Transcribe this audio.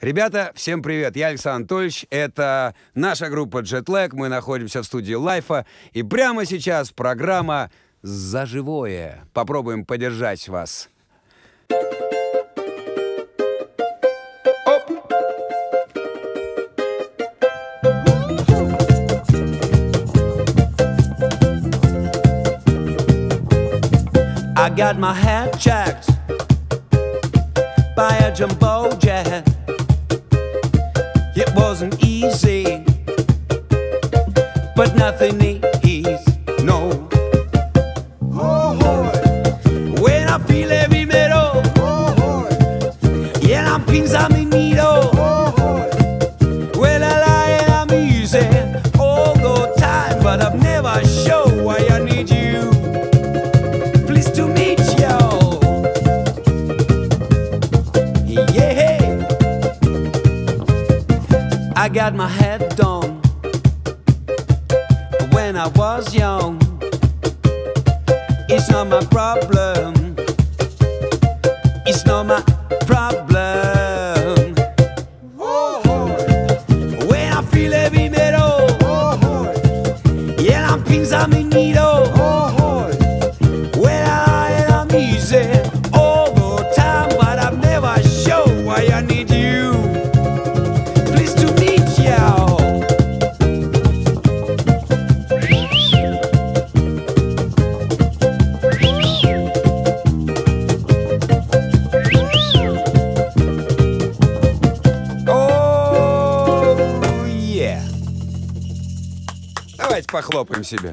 Ребята, всем привет, я Александр Анатольевич, это наша группа Jetlag, мы находимся в студии Лайфа, и прямо сейчас программа «За живое». Попробуем поддержать вас. I got my head checked by a jumbo jet. It wasn't easy, but nothing is no. Oh, When I feel heavy metal, yeah, I'm pins I'm in needle. Well, I lie and I'm easy all the time, but I've never show why I need you. Pleased to meet you. Yeah. I got my head done when I was young. It's not my problem. It's not my problem. When I feel heavy metal, yeah, I'm pins I'm in needle. Well, I am easy all the time, but I've never show why I need Давайте похлопаем себе.